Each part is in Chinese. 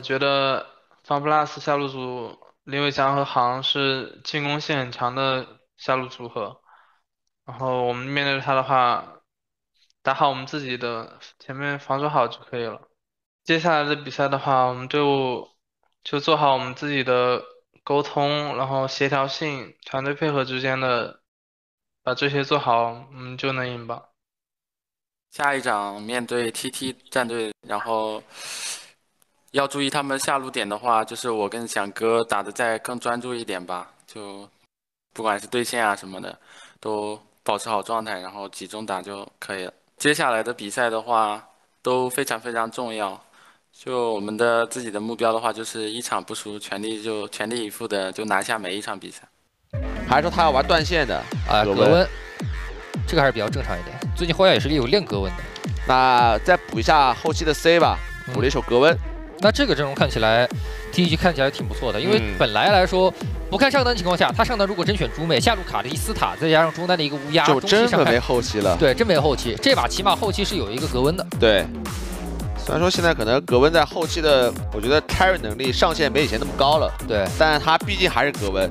觉得 FunPlus 下路组林伟翔和航是进攻性很强的下路组合，然后我们面对他的话，打好我们自己的前面防守好就可以了。接下来的比赛的话，我们队伍就做好我们自己的沟通，然后协调性、团队配合之间的，把这些做好，我们就能赢吧。下一场面对 TT 战队，然后要注意他们下路点的话，就是我跟翔哥打的再更专注一点吧，就不管是对线啊什么的，都保持好状态，然后集中打就可以了。接下来的比赛的话都非常非常重要。就我们的自己的目标的话，就是一场不输，全力就全力以赴的就拿下每一场比赛。还是说他要玩断线的啊？格温，这个还是比较正常一点。最近荒野实力有练格温的，那再补一下后期的 C 吧，补了一手格温。那这个阵容看起来，T G 看起来挺不错的，因为本来来说，不看上单情况下，他上单如果真选猪妹，下路卡着一斯塔，再加上中单的一个乌鸦，就真的没后期了。对，真没后期。这把起码后期是有一个格温的。对。虽然说现在可能格温在后期的，我觉得 carry 能力上限没以前那么高了，对，但他毕竟还是格温，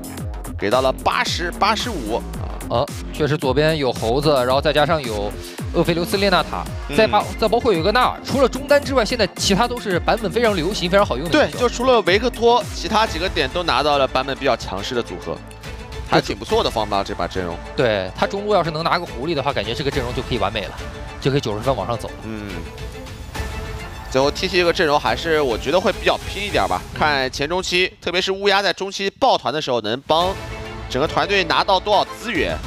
给到了八十八十五啊，啊，确实左边有猴子，然后再加上有厄斐琉斯列纳塔，再包再包括有一个纳尔，除了中单之外，现在其他都是版本非常流行、非常好用的。对，就除了维克托，其他几个点都拿到了版本比较强势的组合，还挺不错的方吧这把阵容。对他中路要是能拿个狐狸的话，感觉这个阵容就可以完美了，就可以九十分往上走。嗯。最后 T T 这个阵容还是我觉得会比较拼一点吧，看前中期，特别是乌鸦在中期抱团的时候，能帮整个团队拿到多少资源。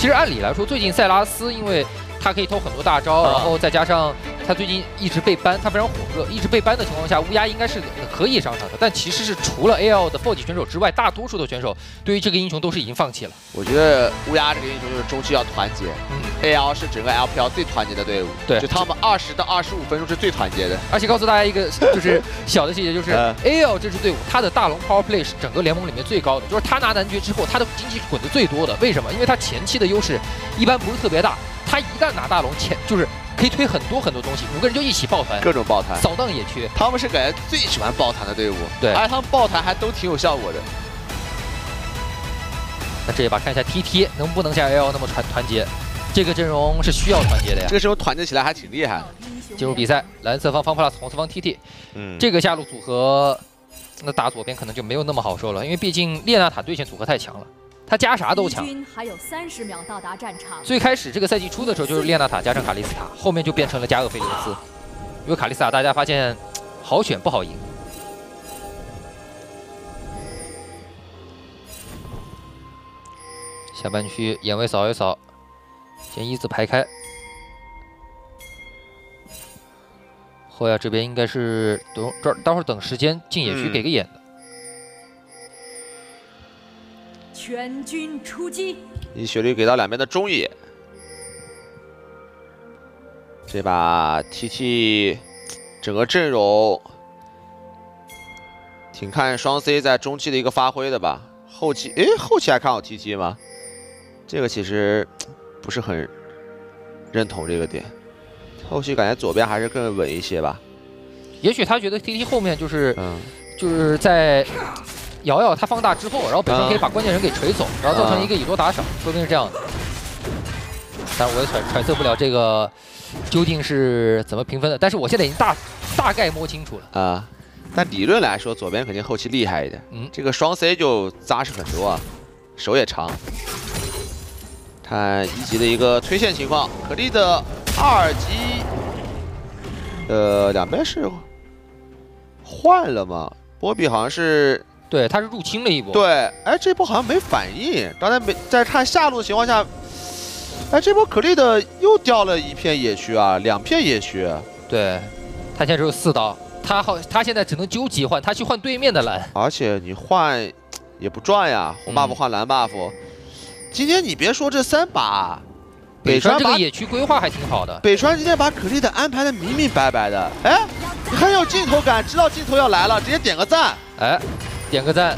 嗯，其实按理来说，最近塞拉斯因为他可以偷很多大招，然后再加上。他最近一直被 ban，他非常火热，一直被 ban 的情况下，乌鸦应该是可以上场的。但其实是除了 AL 的 f o r 级选手之外，大多数的选手对于这个英雄都是已经放弃了。我觉得乌鸦这个英雄就是中期要团结，嗯，AL 是整个 LPL 最团结的队伍，对，就他们二十到二十五分钟是最团结的。而且告诉大家一个 就是小的细节，就是 AL 这支队伍，他的大龙 Power Play 是整个联盟里面最高的，就是他拿男爵之后，他的经济滚的最多的。为什么？因为他前期的优势一般不是特别大，他一旦拿大龙前就是。可以推很多很多东西，五个人就一起抱团，各种抱团，扫荡野区。他们是感觉最喜欢抱团的队伍，对，而且他们抱团还都挺有效果的。那这一把看一下 TT 能不能像 L 那么团团结，这个阵容是需要团结的呀。这个阵容团结起来还挺厉害。进入比赛，蓝色方方 plus，红色方 TT，嗯，这个下路组合，那打左边可能就没有那么好受了，因为毕竟列娜塔对线组合太强了。他加啥都强。还有三十秒到达战场。最开始这个赛季初的时候就是列娜塔加上卡莉斯塔，后面就变成了加厄菲琉斯。因为卡莉斯塔大家发现好选不好赢。下半区眼位扫一扫，先一字排开。后亚这边应该是等这儿，待会儿等时间进野区给个眼的。全军出击！以血率给到两边的中野，这把 TT 整个阵容挺看双 C 在中期的一个发挥的吧？后期哎，后期还看好 TT 吗？这个其实不是很认同这个点，后期感觉左边还是更稳一些吧？也许他觉得 TT 后面就是嗯就是在。瑶瑶他放大之后，然后本身可以把关键人给锤走，然后造成一个以多打少，说不定是这样的。但是我也揣揣测不了这个究竟是怎么评分的。但是我现在已经大大概摸清楚了啊。但理论来说，左边肯定后期厉害一点。嗯，这个双 C 就扎实很多啊，手也长。看一级的一个推线情况，可莉的二级，呃，两边是换了吗？波比好像是。对，他是入侵了一波。对，哎，这波好像没反应。刚才没在看下路的情况下，哎，这波可莉的又掉了一片野区啊，两片野区。对，他现在只有四刀，他好，他现在只能纠集换，他去换对面的蓝。而且你换也不赚呀，红 buff 换蓝 buff。今天你别说这三把，北川这个野区规划还挺好的。北川今天把可莉的安排的明明白白的，哎，很有镜头感，知道镜头要来了，直接点个赞，哎。点个赞，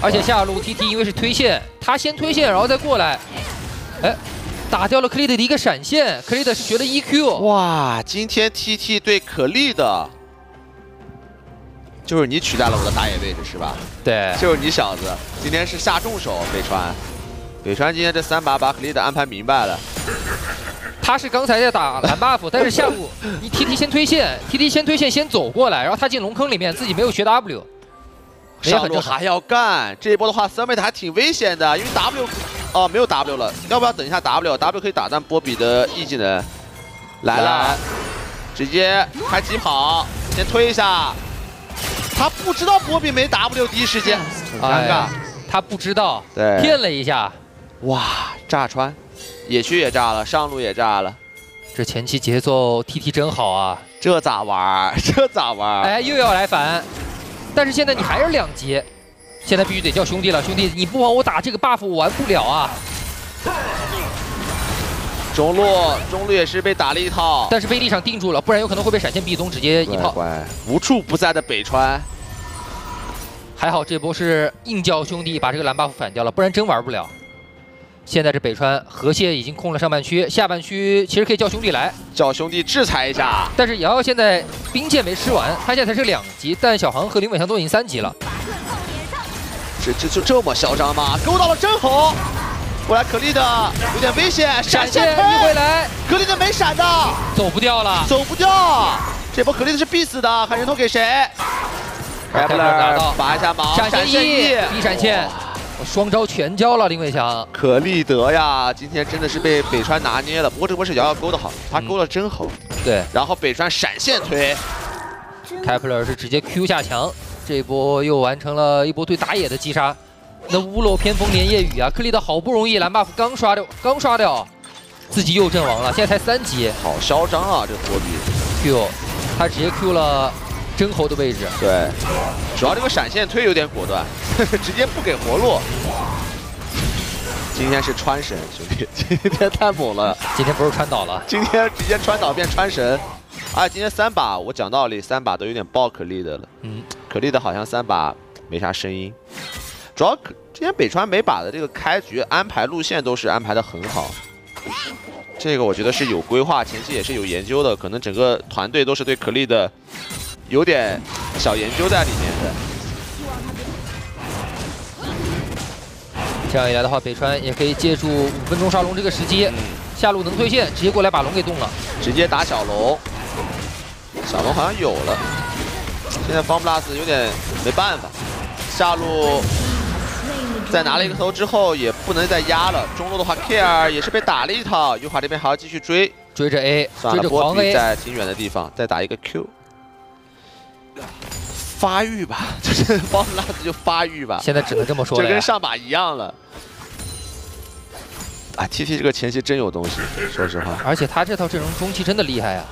而且下路 TT 因为是推线，他先推线然后再过来，哎，打掉了克利的一个闪现，克利的是学的 EQ，哇，今天 TT 对可莉的就是你取代了我的打野位置是吧？对，就是你小子，今天是下重手，北川。北川今天这三把把克利的安排明白了。他是刚才在打蓝 buff，但是下路你 T T 先推线，T T 先推线先走过来，然后他进龙坑里面自己没有学 W，上路还要干这一波的话 s u m m i t 还挺危险的，因为 W 哦没有 W 了，要不要等一下 W？W 可以打断波比的 E 技能。来了，直接开疾跑，先推一下。他不知道波比没 W，第一时间很尴尬。他不知道，对，骗了一下。哇，炸穿，野区也炸了，上路也炸了。这前期节奏 TT 真好啊！这咋玩？这咋玩？哎，又要来反，但是现在你还是两级，现在必须得叫兄弟了，兄弟，你不帮我打这个 buff，我玩不了啊。中路，中路也是被打了一套，但是被立场定住了，不然有可能会被闪现壁咚直接一套。无处不在的北川，还好这波是硬叫兄弟把这个蓝 buff 反掉了，不然真玩不了。现在这北川河蟹已经控了上半区，下半区其实可以叫兄弟来，叫兄弟制裁一下。但是瑶瑶现在兵线没吃完，他现在才是两级，但小航和林伟翔都已经三级了。这这就这么嚣张吗？勾到了真红。过来，可丽的有点危险，闪现一回来，可丽的没闪的，走不掉了，走不掉。这波可丽的是必死的，看人头给谁？来不来？拔一下毛，闪现一，一闪现，双招全交了林伟强。可立德呀，今天真的是被北川拿捏了。不过这波是瑶瑶勾的好，他勾的真好。对，然后北川闪现推，开普勒是直接 Q 下墙，这波又完成了一波对打野的击杀。那屋漏偏逢连夜雨啊！克利德好不容易蓝 buff 刚刷掉，刚刷掉，自己又阵亡了。现在才三级，好嚣张啊！这波比 Q，他直接 Q 了真猴的位置。对，主要这个闪现推有点果断，直接不给活路。今天是川神兄弟，今天太猛了。今天不是川岛了，今天直接川岛变川神。啊，今天三把我讲道理，三把都有点爆可丽的了。嗯，可丽的好像三把没啥声音。主要可今天北川每把的这个开局安排路线都是安排的很好，这个我觉得是有规划，前期也是有研究的，可能整个团队都是对可丽的有点小研究在里面的。这样一来的话，北川也可以借助五分钟杀龙这个时机，下路能推线，直接过来把龙给动了，直接打小龙。小龙好像有了，现在方 plus 有点没办法，下路。在拿了一个头之后，也不能再压了。中路的话，Care 也是被打了一套。优华这边还要继续追，追着 A，追着狂 A，在挺远的地方再打一个 Q，发育吧，就是方拉子就发育吧。现在只能这么说了，就跟上把一样了。啊，TT 这个前期真有东西，说实话。而且他这套阵容中期真的厉害啊。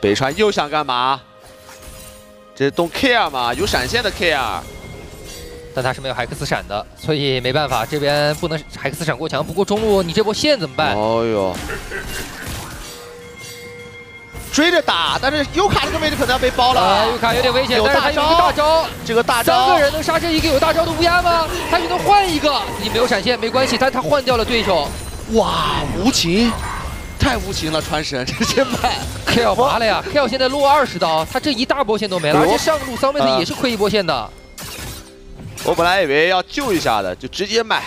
北川又想干嘛？这是动 Care 吗？有闪现的 Care。但他是没有海克斯闪的，所以没办法，这边不能海克斯闪过强。不过中路你这波线怎么办？哦呦，追着打，但是优卡这个位置可能要被包了。优卡有点危险，有大招，大招，这个大招，三个人能杀这一个有大招的乌鸦吗？他就能换一个，自己没有闪现没关系，但他换掉了对手。哇，无情，太无情了，川神直接卖。拔了呀，K.O. 现在落二十刀，他这一大波线都没了，而且上路桑贝特也是亏一波线的。我本来以为要救一下的，就直接买，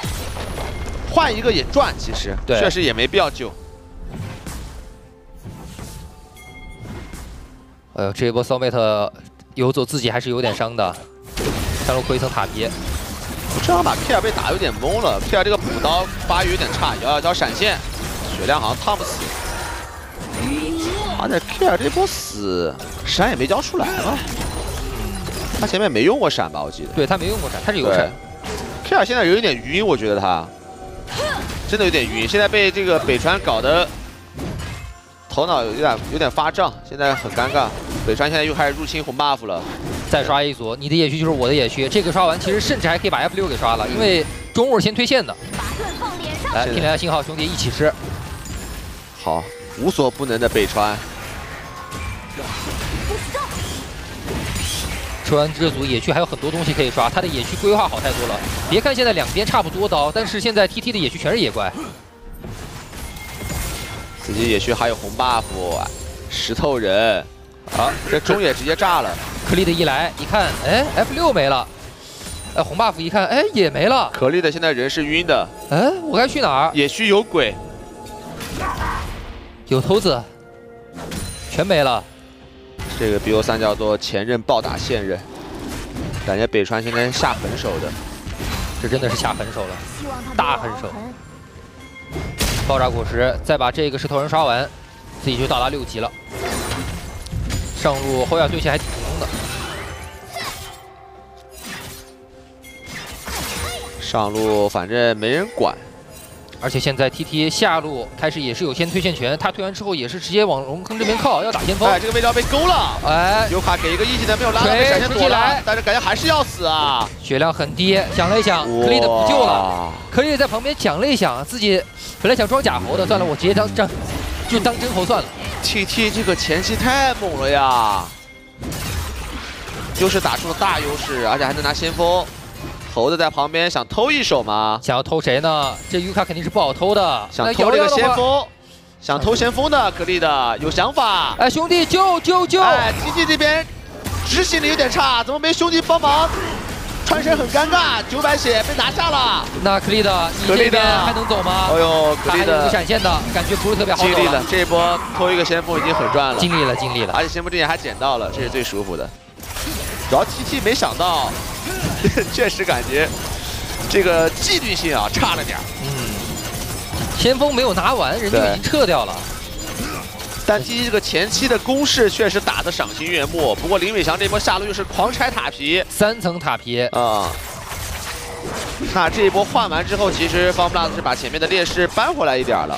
换一个也赚。其实确实也没必要救。哎呦，这一波骚妹特游走自己还是有点伤的，上路扣一层塔皮。这样把 K R 被打有点懵了，K R 这个补刀发育有点差，摇摇交闪现，血量好像烫不死。好在 K R 这波死，闪也没交出来吧？他前面没用过闪吧？我记得，对他没用过闪，他是有闪。K 尔现在有一点晕，我觉得他真的有点晕。现在被这个北川搞得头脑有点有点发胀，现在很尴尬。北川现在又开始入侵红 buff 了，再刷一组，你的野区就是我的野区。这个刷完，其实甚至还可以把 F 六给刷了，因为中路先推线的。来，听两下信号，兄弟一起吃。好，无所不能的北川。吃完这组野区还有很多东西可以刷，他的野区规划好太多了。别看现在两边差不多刀，但是现在 TT 的野区全是野怪。自己野区还有红 buff，石头人。好，这中野直接炸了。克利的一来一看，哎，F 六没了。哎，红 buff 一看，哎，也没了。可丽的现在人是晕的。哎，我该去哪儿？野区有鬼，有偷子，全没了。这个 BO 三叫做前任暴打现任，感觉北川现在下狠手的，这真的是下狠手了，大狠手。爆炸果实，再把这个石头人刷完，自己就到达六级了。上路后亚对线还挺成功的。上路反正没人管，而且现在 TT 下路开始也是有先推线权，他推完之后也是直接往龙坑这边靠，要打先锋。哎，这个位置要被勾了。哎，尤卡给一个一技能没有拉到，闪现躲了，但是感觉还是要死啊。血量很低，想了一想，克利的不救了。克利在旁边想了一想，自己本来想装假猴的，算了，我直接当真，就当真猴算了。TT 这个前期太猛了呀，优势打出了大优势，而且还能拿先锋。猴子在旁边想偷一手吗？想要偷谁呢？这尤卡肯定是不好偷的。想偷这个先锋，想偷先锋的格力的有想法。哎，兄弟救救救！哎，T T 这边执行力有点差，怎么没兄弟帮忙？穿身很尴尬，九百血被拿下了。那克利的，你这边还能走吗？哎呦，克利的有闪现的感觉不是特别好。尽力了，这一波偷一个先锋已经很赚了。尽力了，尽力了，而且先锋这点还捡到了，这是最舒服的。主要 T T 没想到。确实感觉这个纪律性啊差了点嗯，先锋没有拿完，人就已经撤掉了。但 T T 这个前期的攻势确实打得赏心悦目。不过林伟翔这波下路又是狂拆塔皮，三层塔皮啊。那这一波换完之后，其实方 plus 是把前面的劣势扳回来一点了。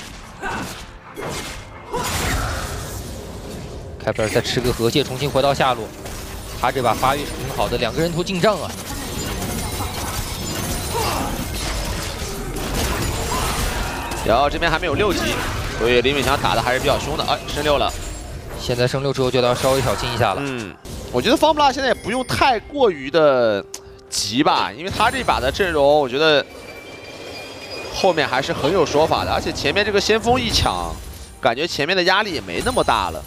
开普尔再吃个河蟹，重新回到下路。他这把发育是挺好的，两个人头进账啊。然后这边还没有六级，所以林伟强打的还是比较凶的。哎，升六了，现在升六之后就要稍微小心一下了。嗯，我觉得方布拉现在也不用太过于的急吧，因为他这把的阵容，我觉得后面还是很有说法的。而且前面这个先锋一抢，感觉前面的压力也没那么大了，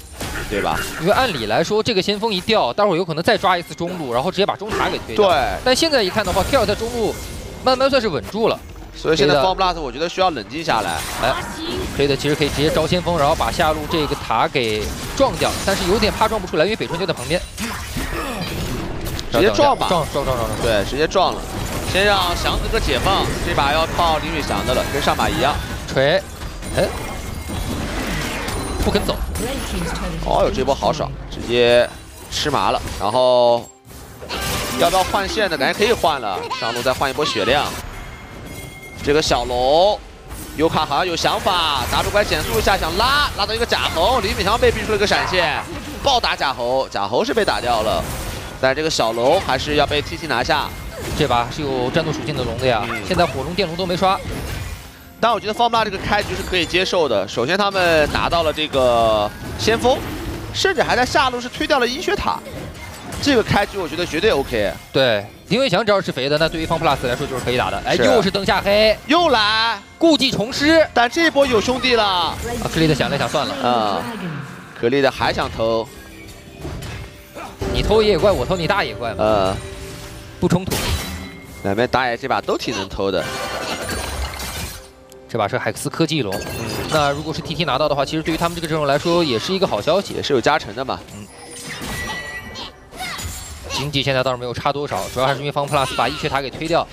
对吧？因为按理来说，这个先锋一掉，待会儿有可能再抓一次中路，然后直接把中塔给推掉。对。但现在一看的话，Kill 在中路慢慢算是稳住了。所以现在 f o r m Plus 我觉得需要冷静下来。哎，可以的，其实可以直接招先锋，然后把下路这个塔给撞掉，但是有点怕撞不出来，因为北川就在旁边。直接撞吧，撞撞撞撞撞，对，直接撞了。先让祥子哥解放，这把要靠林宇翔的了，跟上把一样。锤，哎，不肯走。哦呦，这波好爽，直接吃麻了。然后要不要换线的？感觉可以换了，上路再换一波血量。这个小龙，尤卡好像有想法，W 拐减速一下想拉，拉到一个假猴，李敏强被逼出了一个闪现，暴打假猴，假猴是被打掉了，但这个小龙还是要被 TT 拿下，这把是有战斗属性的龙的呀，现在火龙电龙都没刷，但我觉得方大这个开局是可以接受的，首先他们拿到了这个先锋，甚至还在下路是推掉了医学塔。这个开局我觉得绝对 OK。对，林伟翔只要是肥的，那对于方 plus 来说就是可以打的。哎，又是灯下黑，又来，故技重施。但这波有兄弟了。啊，克利的想了想，算了。啊，克利的还想偷。你偷野怪，我偷你大野怪嘛。呃，不冲突。两边打野这把都挺能偷的。这把是海克斯科技龙。嗯那如果是 TT 拿到的话，其实对于他们这个阵容来说也是一个好消息，也是有加成的嘛。嗯。经济现在倒是没有差多少，主要还是因为方 plus 把一血塔给推掉。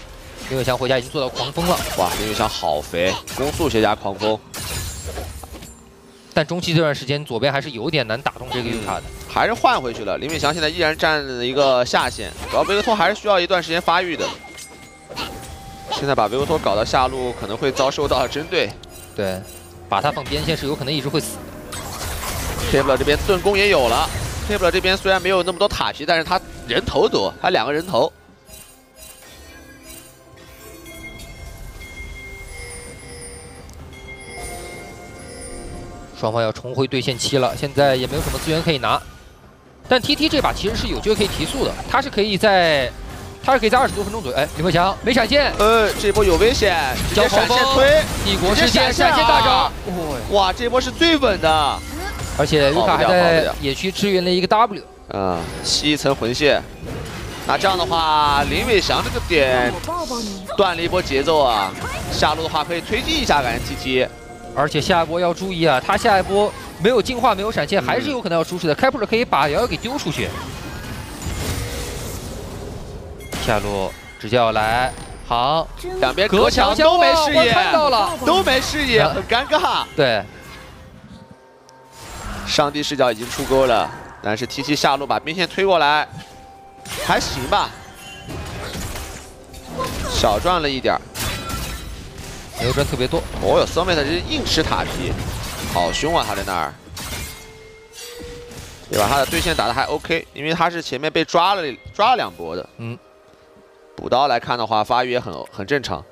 林伟翔回家已经做到狂风了，哇！林伟翔好肥，攻速学加狂风。但中期这段时间左边还是有点难打动这个尤卡的，还是换回去了。林伟翔现在依然站一个下线，主要贝克托还是需要一段时间发育的。现在把维克托搞到下路，可能会遭受到针对。对，把他放边线是有可能一直会死的。t a b l e 这边盾弓也有了。t a b l e 这边虽然没有那么多塔皮，但是他人头多，他两个人头。双方要重回对线期了，现在也没有什么资源可以拿。但 TT 这把其实是有机会可以提速的，他是可以在，他是可以在二十多分钟左右。哎，李克强没闪现，呃，这波有危险，直接闪现推，帝国世界闪现大招，哇，这波是最稳的。而且卢卡还在野区支援了一个 W，啊，吸一层魂线。那这样的话，林伟翔这个点断了一波节奏啊。下路的话可以推进一下，感觉 T T。而且下一波要注意啊，他下一波没有进化，没有闪现，还是有可能要出事的。开普勒可以把瑶瑶给丢出去。下路直接要来，好，两边隔墙都没视野，看到了，都没视野，很尴尬。对，上帝视角已经出钩了，但是 T T 下路把兵线推过来，还行吧，小赚了一点。没有赚特别多。哦哟 s o m a t 这是硬吃塔皮，好凶啊！他在那儿，对吧？他的对线打的还 OK，因为他是前面被抓了抓了两波的。嗯，补刀来看的话，发育也很很正常。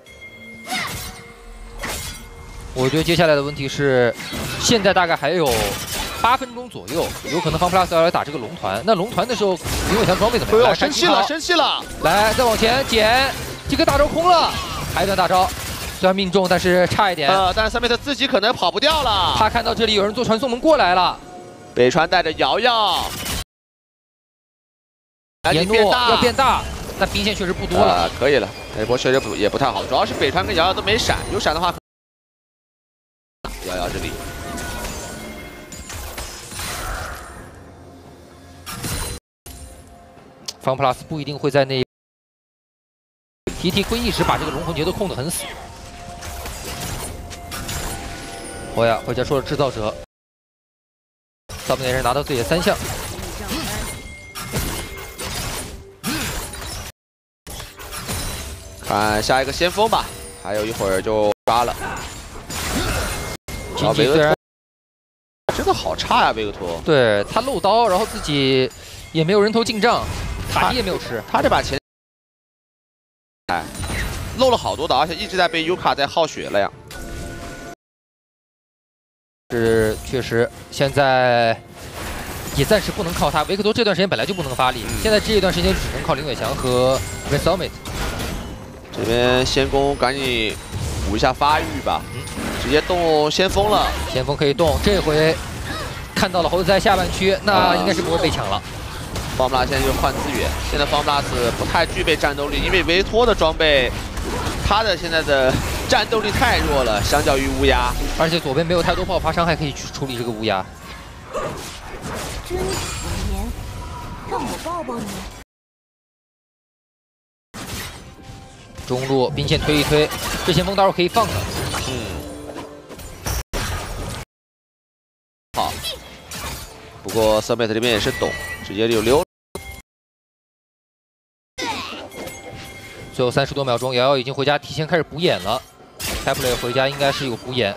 我觉得接下来的问题是，现在大概还有八分钟左右，有可能方 plus 要来打这个龙团。那龙团的时候，林伟强装备怎么样？生气了，生气了！来，再往前捡，这个大招空了，还一段大招。虽然命中，但是差一点。呃，但是三妹他自己可能跑不掉了。他看到这里有人坐传送门过来了。北川带着瑶瑶，岩诺要变大，那兵线确实不多了。可以了，这波确实不也不太好，主要是北川跟瑶瑶都没闪，有闪的话，瑶瑶这里，方 plus 不一定会在那。T T 会一直把这个龙魂节奏控得很死。我呀，回家说了制造者，上面的人拿到自己的三项。看下一个先锋吧，还有一会儿就抓了。啊，维克托真的好差呀，维克托。对他漏刀，然后自己也没有人头进账，塔皮也没有吃。他这把钱，哎，漏了好多刀，而且一直在被尤卡在耗血了呀。是确实，现在也暂时不能靠他。维克多这段时间本来就不能发力，现在这一段时间只能靠林伟强和 e t 这边先攻赶紧补一下发育吧，直接动先锋了。先锋可以动，这回看到了猴子在下半区，那应该是不会被抢了。方布拉现在就换资源，现在方布拉斯不太具备战斗力，因为维托的装备。他的现在的战斗力太弱了，相较于乌鸦，而且左边没有太多爆发伤害可以去处理这个乌鸦。真可怜，让我抱抱你。中路兵线推一推，这前锋待会儿可以放的。嗯。好。不过 m i t 这边也是懂，直接就溜。最后三十多秒钟，瑶瑶已经回家，提前开始补眼了。开普勒回家应该是有补眼。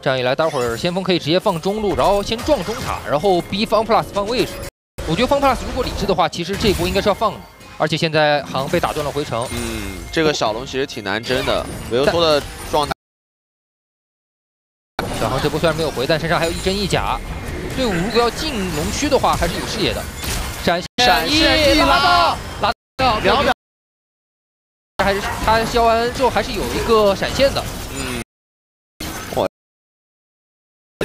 这样一来，待会儿先锋可以直接放中路，然后先撞中塔，然后逼方 plus 放位置。我觉得方 plus 如果理智的话，其实这一波应该是要放的。而且现在航被打断了回城。嗯，这个小龙其实挺难争的。维欧托的状态，小航这波虽然没有回，但身上还有一真一假。队伍如果要进龙区的话，还是有视野的。闪闪现拉到拉到秒秒，还是他消完之后还是有一个闪现的。嗯，我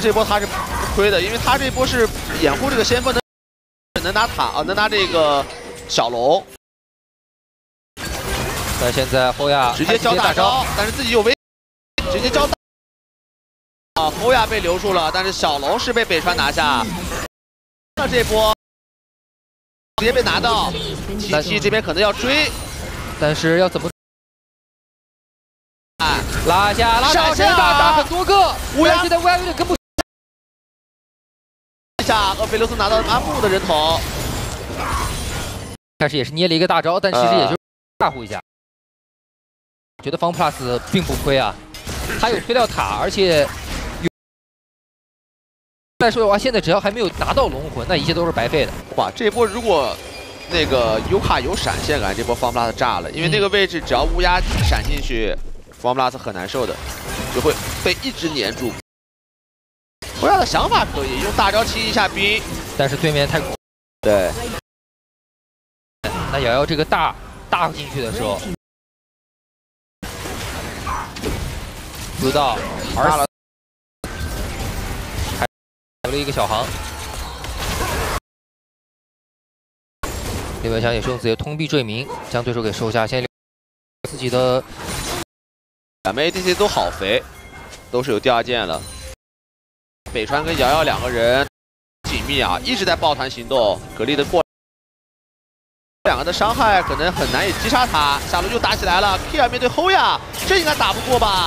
这波他是不亏的，因为他这波是掩护这个先锋能能拿塔啊，能拿这个小龙。那现在后亚直接交大招，但是自己有危，直接交啊，后亚被留住了，但是小龙是被北川拿下。那这波。直接被拿到七七这边可能要追，但是要怎么？拉下，拉到，下，打很多个。乌鸦现在乌鸦有点跟不下，厄斐琉斯拿到阿木的人头，开始也是捏了一个大招，但其实也就吓唬一下。觉得方 plus 并不亏啊，他有推掉塔，而且。再说的话，现在只要还没有拿到龙魂，那一切都是白费的。哇，这波如果那个尤卡有闪现，感觉这波方 plus 炸了，因为那个位置只要乌鸦闪进去，方 plus 很难受的，就会被一直黏住。乌鸦的想法可以用大招清一下兵，但是对面太对。那瑶瑶这个大大进去的时候，知道，二了，还留了一个小航。李文强也是用自己的通臂坠名将对手给收下，先在自己的两们 ADC 都好肥，都是有第二件了。北川跟瑶瑶两个人紧密啊，一直在抱团行动，格力的过。两个的伤害可能很难以击杀他，下路又打起来了。Kia 面对 Hoya，这应该打不过吧？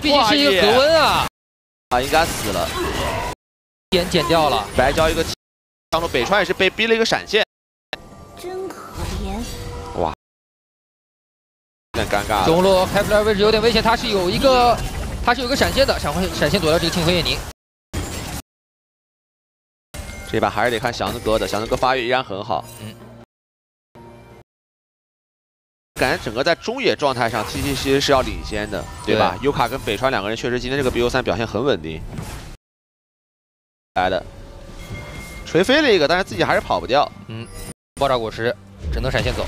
毕竟是一个格温啊，啊，应该死了，点剪掉了。白交一个，上路北川也是被逼了一个闪现，真可怜。哇，有点尴尬。中路开普勒位置有点危险，他是有一个，他是有个闪现的，闪回闪现躲掉这个清河夜宁。这把还是得看祥子哥的，祥子哥发育依然很好。嗯，感觉整个在中野状态上，T T 其实是要领先的，对吧？优卡跟北川两个人确实今天这个 B O 三表现很稳定。来的，锤飞了一个，但是自己还是跑不掉。嗯，爆炸果实只能闪现走。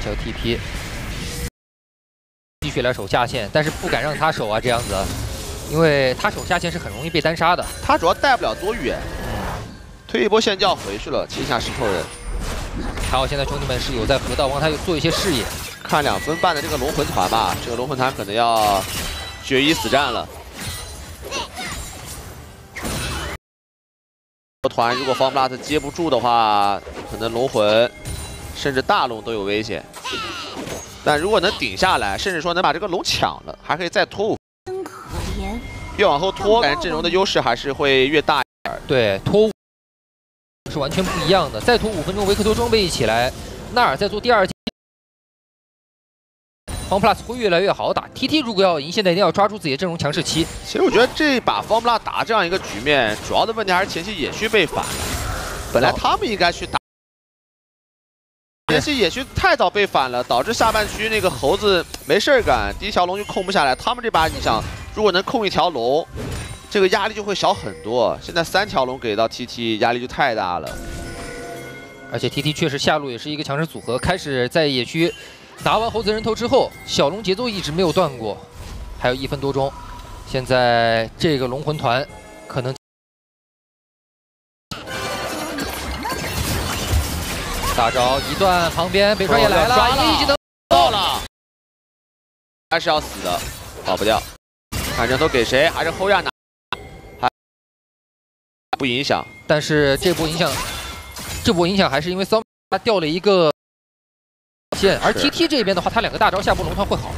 小 T P，继续来守下线，但是不敢让他守啊，这样子。因为他守下线是很容易被单杀的，他主要带不了多远，推一波线就要回去了，清一下石头人。还好现在兄弟们是有在河道帮他做一些视野，看两分半的这个龙魂团吧，这个龙魂团可能要决一死战了。团如果方 plus 接不住的话，可能龙魂甚至大龙都有危险。但如果能顶下来，甚至说能把这个龙抢了，还可以再拖五。越往后拖，感觉阵容的优势还是会越大一点。对，拖是完全不一样的。再拖五分钟，维克多装备一起来，纳尔再做第二件，方 plus 会越来越好打。TT 如果要赢，现在一定要抓住自己的阵容强势期。其实我觉得这把方 plus 打这样一个局面，主要的问题还是前期野区被反了。本来他们应该去打，前期野区太早被反了，导致下半区那个猴子没事干，第一条龙就控不下来。他们这把你想。如果能控一条龙，这个压力就会小很多。现在三条龙给到 TT，压力就太大了。而且 TT 确实下路也是一个强势组合。开始在野区拿完猴子人头之后，小龙节奏一直没有断过。还有一分多钟，现在这个龙魂团可能大招一段，旁边北川也来了，一技能到了，还是要死的，跑不掉。反正都给谁？还是后亚拿？还不影响，但是这波影响，这波影响还是因为桑他掉了一个线，而 TT 这边的话，他两个大招下波龙团会好，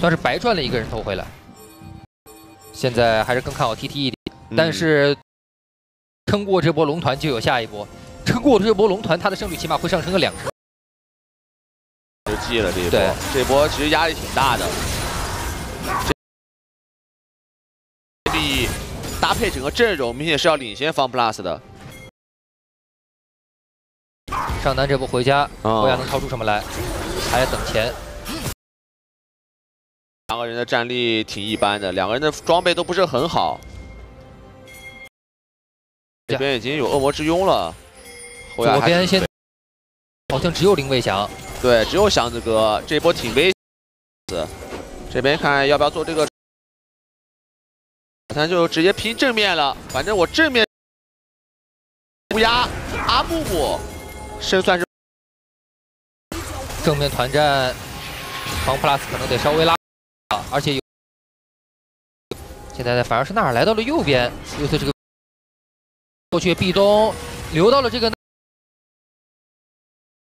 算是白赚了一个人头回来。现在还是更看好 TT 一点，但是撑过这波龙团就有下一波，撑过这波龙团，他的胜率起码会上升个两成。就记了这一波，这波其实压力挺大的。搭配整个阵容，明显是要领先方 plus 的。上单这波回家，欧亚能掏出什么来？还要等钱。两个人的战力挺一般的，两个人的装备都不是很好。这边已经有恶魔之拥了，左边现好像只有林伟翔。对，只有祥子哥，这波挺危险。这边看要不要做这个。他就直接拼正面了，反正我正面乌鸦阿木木胜算是正面团战，防 plus 可能得稍微拉，而且有现在反而是纳尔来到了右边，右侧这个过去壁咚留到了这个，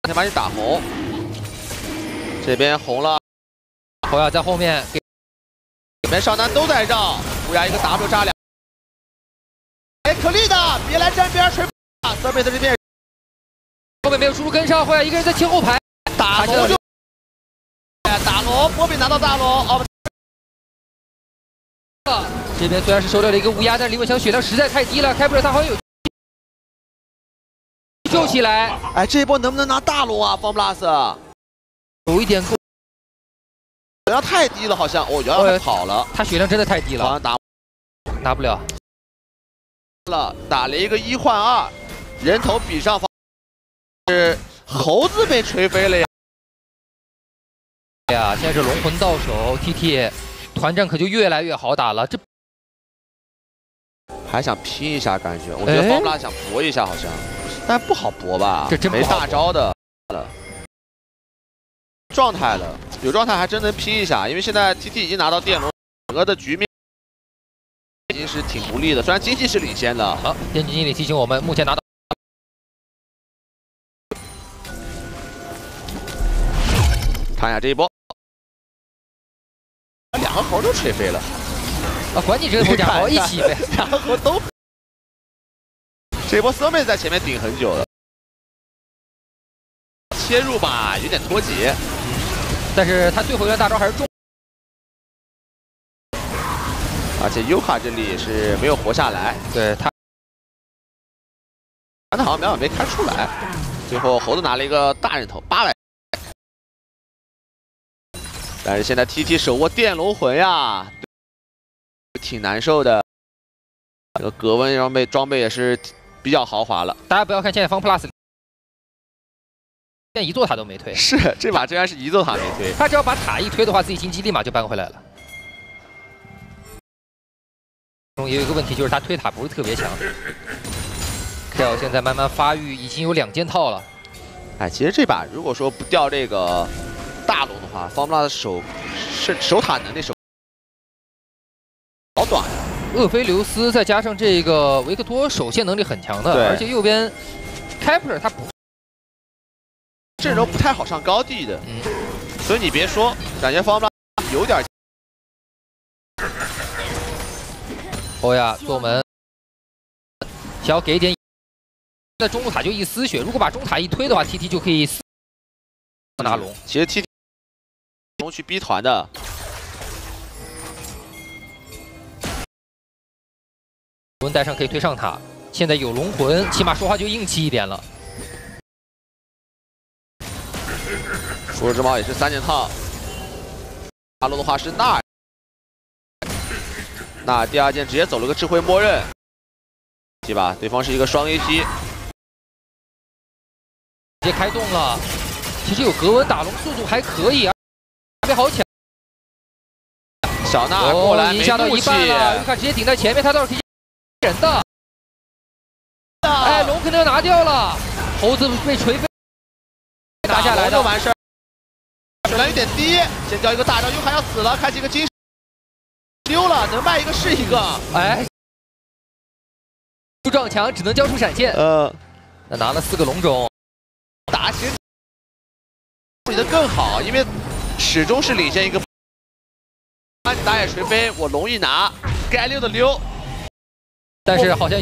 先把你打红，这边红了，侯亚在后面给，里面上单都在绕。乌鸦一个 W 炸两，哎，可丽的，别来沾边，锤啊！三倍的这边后面没有输出跟上，后亚一个人在切后排，打龙就，打龙，波比拿到大龙，哦，这边虽然是收掉了一个乌鸦，但是李伟强血量实在太低了，开不了他好像有救起来，哎，这一波能不能拿大龙啊？方 plus 有一点够。血量太低了，好像哦，瑶瑶跑了，他血量真的太低了，好像打打不了了，打了一个一换二，人头比上方是猴子被锤飞了呀！哎呀，现在是龙魂到手，TT 团战可就越来越好打了，这还想拼一下感觉，我觉得方布拉想搏一下好像。但不好搏吧？这真没大招的了，状态了，有状态还真能拼一下。因为现在 TT 已经拿到电龙，整个的局面已经是挺不利的。虽然经济是领先的，好，电竞经理提醒我们，目前拿到。看一下这一波，两个猴都吹飞了。啊，管你这个假猴一起呗，两个猴都。这波森妹在前面顶很久了，切入吧有点脱节，但是他最后一段大招还是中，而且优卡这里也是没有活下来，对他，他好像秒秒没开出来，最后猴子拿了一个大人头八百，但是现在 TT 手握电龙魂呀，挺难受的，这个格温装备装备也是。比较豪华了，大家不要看现在方 plus，连一座塔都没推。是，这把竟然是一座塔没推。他只要把塔一推的话，自己经济立马就扳回来了。中也有一个问题，就是他推塔不是特别强。K L 现在慢慢发育，已经有两件套了。哎，其实这把如果说不掉这个大龙的话，方 plus 守是守塔能力守好短呀。厄斐琉斯再加上这个维克托，守线能力很强的，而且右边 Kepler 他不阵容不太好上高地的，嗯，所以你别说，感觉方拉有点。欧亚做门，想要给点，那中路塔就一丝血，如果把中塔一推的话，TT 就可以拿龙。其实 TT 龙去逼团的。魂带上可以推上塔，现在有龙魂，起码说话就硬气一点了。复仇之矛也是三件套，阿罗的话是那，那第二件直接走了个智慧默认，对吧？对方是一个双 A P，直接开动了。其实有格温打龙速度还可以啊，特别好抢。小娜过来已经下到一半了，你看直接顶在前面，他倒是可以。人的，哎，龙肯定要拿掉了，猴子被锤飞，拿下来就完事儿。血量有点低，先交一个大招，又还要死了，开启一个金溜了，能卖一个是一个。哎，不撞墙，只能交出闪现。呃，那拿了四个龙种，打起处理的更好，因为始终是领先一个。打野锤飞，我龙一拿，该溜的溜。但是好像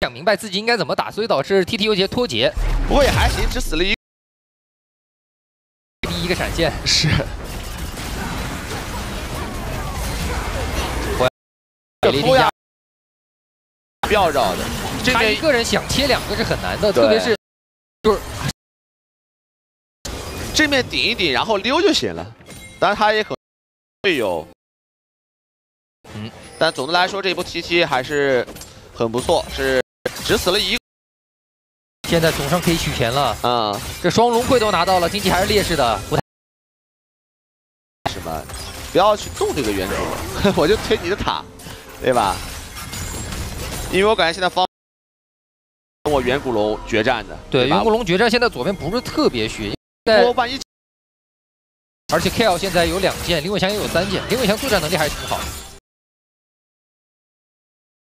想明白自己应该怎么打，所以导致 T T 有些脱节。不过也还行，只死了一个闪现。是。这偷呀，不要绕的。这边一个人想切两个是很难的，特别是就是正面顶一顶，然后溜就行了。当然他也可会有。嗯。但总的来说，这一波 TT 还是很不错，是只死了一。现在总算可以取钱了，啊，这双龙会都拿到了，经济还是劣势的，不太。什么？不要去动这个元主，我就推你的塔，对吧？因为我感觉现在方跟我远古龙决战的，对，远古龙决战现在左边不是特别虚，我万一，而且 KL 现在有两件，林伟强也有三件，林伟强作战能力还是挺好的。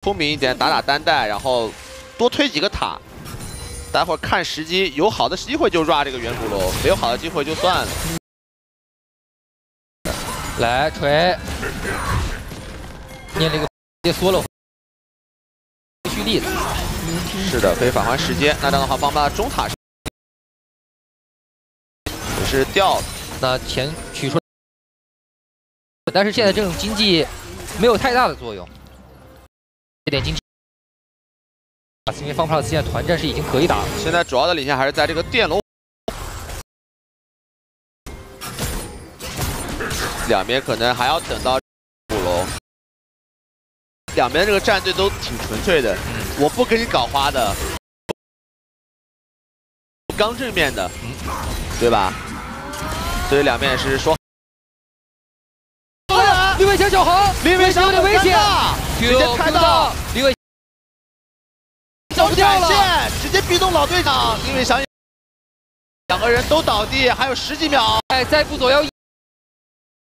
聪明一点，打打单带，然后多推几个塔，待会儿看时机，有好的机会就 run 这个远古龙，没有好的机会就算了。来锤，念这个接缩了，蓄力的。是的，可以返还时间。那这样的话，帮他中塔也是掉了，那钱取出，但是现在这种经济没有太大的作用。这点经济啊，因为方 plus 现在团战是已经可以打了。现在主要的领先还是在这个电龙，两边可能还要等到古龙。两边这个战队都挺纯粹的，我不跟你搞花的，刚正面的，对吧？所以两边也是说。李伟强小航，李伟强有点危险，直接开到李伟超闪现，直接逼动老队长，因为想两个人都倒地，还有十几秒，哎，再不走要，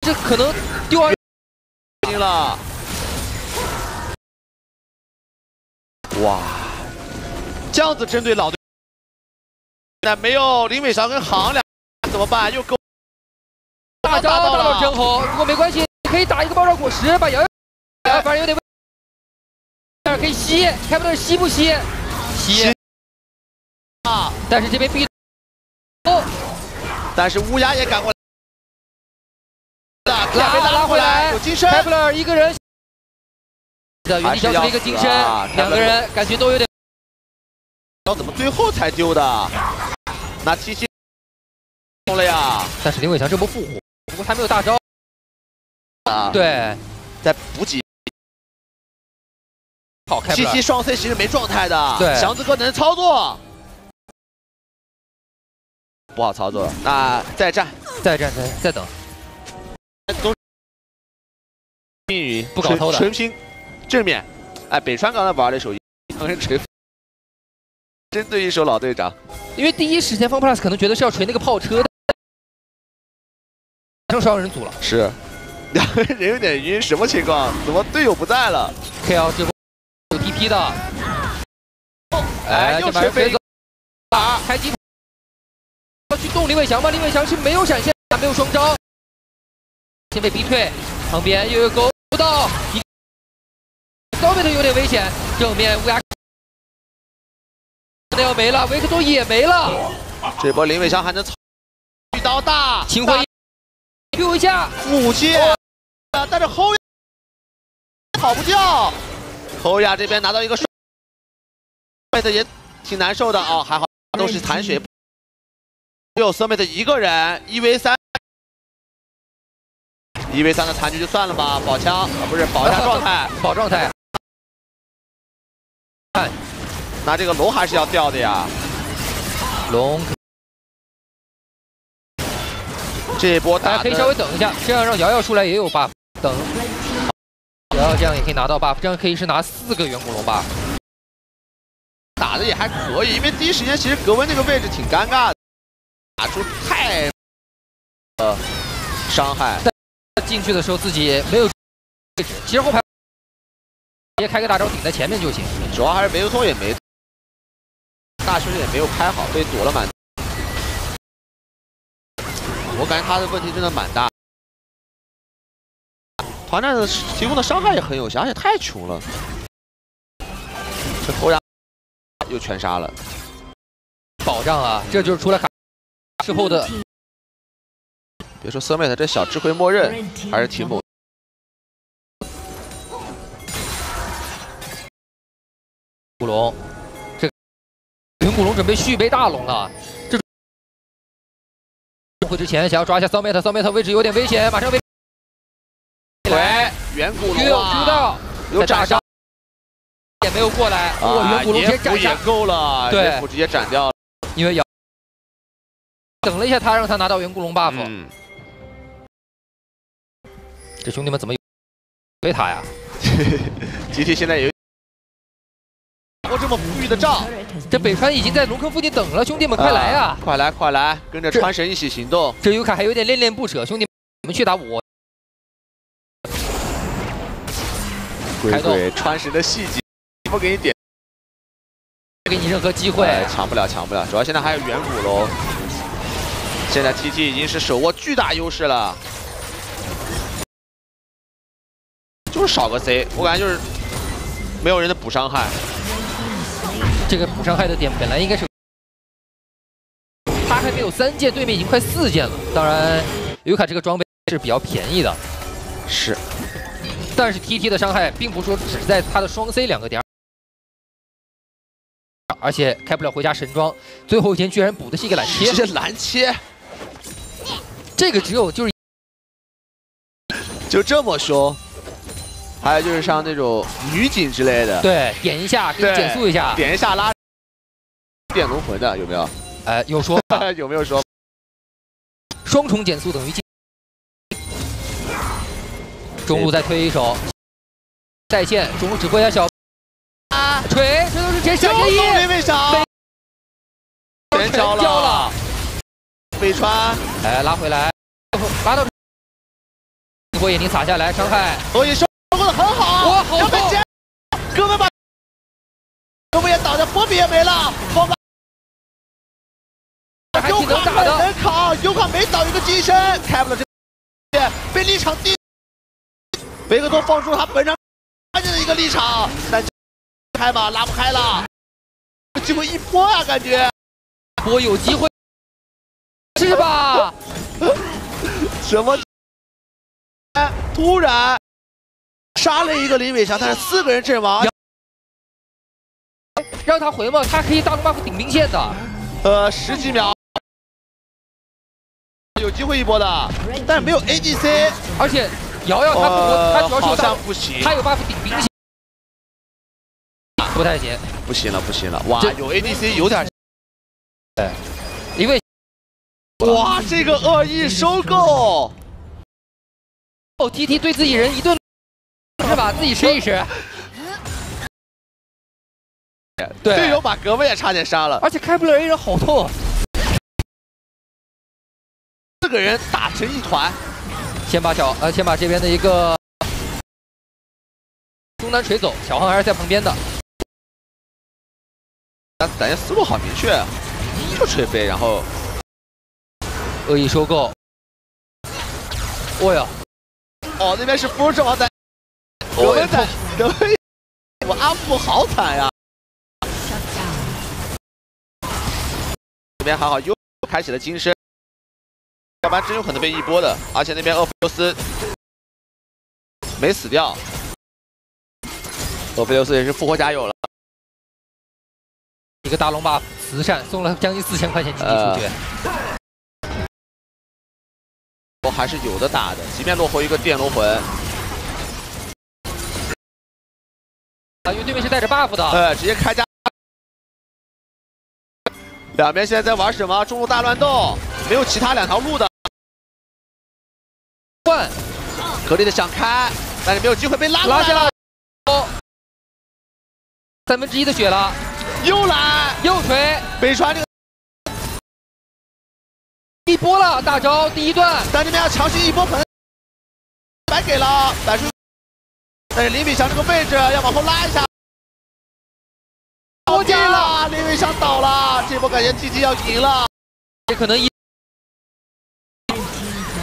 这可能丢二了。哇，这样子针对老队，那没有林伟翔跟航两怎么办？又勾大招大招真红，不过没关系，可以打一个爆炸果实，把瑶瑶，哎反正有点危，可以吸，看不到吸不吸？吸啊！但是这边 B，哦，但是乌鸦也赶过来，拉拉回来，有金身，开普勒一个人。的原地交出了一个金身，两个人感觉都有点。要怎么最后才丢的？那七七丢了呀！但是林伟强这波复活，不过他没有大招啊。对，在补给。好开。七七双 C 其实没状态的。对。祥子哥能操作，不好操作。那再战，再战，再再等。命运不搞偷的，纯拼。正面，哎，北川刚才玩了一手狼人锤，针对一手老队长，因为第一时间方 plus 可能觉得是要锤那个炮车的，剩双人组了，是，两个人有点晕，什么情况？怎么队友不在了？KL 这波有 TP 的，哎，又锤飞走，打开机，要去动林伟翔吗？林伟翔是没有闪现，没有双招，先被逼退，旁边又有勾到。高贝特有点危险，正面乌鸦那要没了，维克多也没了。这波林伟翔还能操一刀大，秦辉 Q 一下武器，但是后跑不掉。后亚这边拿到一个双，贝特也挺难受的啊，还好都是残血，只有瑟妹的一个人一 v 三，一 v 三的残局就算了吧，保枪啊不是保一下状态，保状态。那这个龙还是要掉的呀，龙，这一波大家可以稍微等一下，这样让瑶瑶出来也有 buff，等，瑶瑶这样也可以拿到 buff，这样可以是拿四个远古龙 buff，打的也还可以，因为第一时间其实格温那个位置挺尴尬的，打出太，呃，伤害，进去的时候自己没有位置，其实后排。直接开个大招顶在前面就行，主要还是维克托也没大兄也没有开好，被躲了满。我感觉他的问题真的蛮大。团战的提供的伤害也很有限，而且太穷了。这后压又全杀了，保障啊！这就是出来卡之后的。别说 Smite 这小智慧默认还是挺猛。古龙，这云古龙准备续杯大龙了。这回之前想要抓一下 Summit，Summit 位置有点危险，马上被。喂，远古龙啊！知道，有斩杀，也没有过来。啊，远古龙直接斩杀够了，对，直接斩掉了。因为要等了一下他，让他拿到远古龙 buff。这兄弟们怎么推塔呀？GT 现在有。过这么富裕的仗，这北川已经在龙坑附近等了，兄弟们快来啊！快来快来，跟着川神一起行动。这尤卡还有点恋恋不舍，兄弟们，你们去打我。开动穿石的细节，不给你点，不给你任何机会，抢不了抢不了。主要现在还有远古龙，现在 TT 已经是手握巨大优势了，就是少个 C，我感觉就是没有人的补伤害。这个补伤害的点本来应该是，他还没有三件，对面已经快四件了。当然，尤卡这个装备是比较便宜的，是。但是 TT 的伤害并不说只在他的双 C 两个点，而且开不了回家神装，最后一天居然补的是一个蓝切，是蓝切。这个只有就是就这么凶。还有就是像那种女警之类的，对，点一下给你减速一下，点一下拉电龙魂的有没有？哎，有说 有没有说双重减速等于进？中路再推一手，在线，中路指挥一下小，啊，锤，这都是前闪又一，送林伟翔，全交了，北川，哎，拉回来，拉到，一波眼睛撒下来，伤害，所以收收的很好，哇，好痛，哥们把，哥们也倒下，波比也没了，方法。还挺能打的，能扛，优卡没倒一个金身，开不了这，被立场定。维克多放出他本场关键的一个立场，但开吧拉不开了，有机会一波啊，感觉波有机会，是吧？什么？突然杀了一个林伟翔，但是四个人阵亡，让他回吗？他可以大龙 buff 顶兵线的，呃，十几秒。有机会一波的，但是没有 ADC，而且瑶瑶她不，他主要是好像不行，他有 buff 顶兵线，不太行，不行了，不行了，哇，有 ADC 有点，对，因为哇，这个恶意收购，哦，TT 对自己人一顿，是吧？自己吃一吃，对，队友把格威也差点杀了，而且开不了 A 人好痛。四个人打成一团，先把小呃，先把这边的一个中单锤走，小黄还是在旁边的。但感觉思路好明确，一个锤飞，然后恶意收购。哦呀，哦，那边是福士王在，我们在，我阿布好惨呀！这边还好，又开启了金身。要不然真有可能被一波的，而且那边厄斐琉斯没死掉，厄斐琉斯也是复活加油了，一个大龙把慈善送了将近四千块钱经济出去，我还是有的打的，即便落后一个电龙魂，啊，因为对面是带着 buff 的，呃，直接开加，两边现在在玩什么？中路大乱斗，没有其他两条路的。换，合力的想开，但是没有机会被拉拉下了。哦，三分之一的血了，又来。又锤，北川这个一波了，大招第一段，但这边要强行一波盆，白给了。白叔，但是林伟翔这个位置要往后拉一下，多进了，林伟翔倒了，这波感觉 GG 要赢了，也可能一。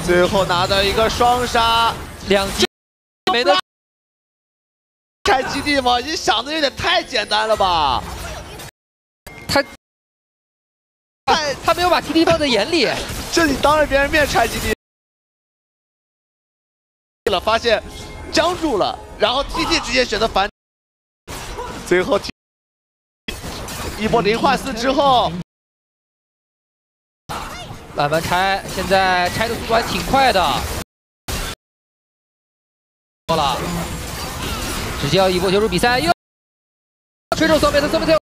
最后拿到一个双杀，两击没得拆基地吗？你想的有点太简单了吧？他他他没有把 TT 放在眼里，这你当着别人面拆基地了，发现僵住了，然后 TT 直接选择反，最后一波零换四之后。慢慢拆，现在拆的速度还挺快的。过了，直接要一波结束比赛。又吹手扫梅特，扫梅特，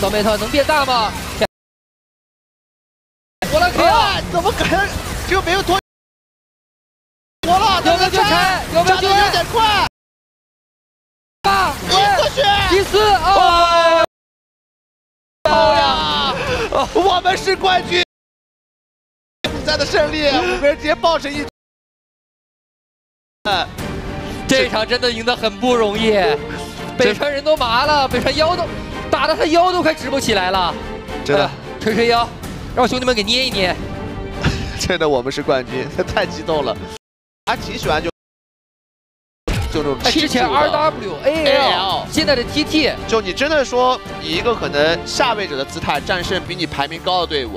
扫梅特能变大吗？我来开！怎么感觉这个没有多？活了，有没有拆？有没有就？有点快。啊！一过去，第四哦。好呀！我们是冠军！比赛的胜利，五个人直接抱成一。这场真的赢得很不容易，北川人都麻了，北川腰都打的他腰都快直不起来了。真的，捶捶腰，让兄弟们给捏一捏。真的，我们是冠军，太激动了。还挺喜欢就。就这种之前 R W A L，现在的 T T，就你真的说以一个可能下位者的姿态战胜比你排名高的队伍。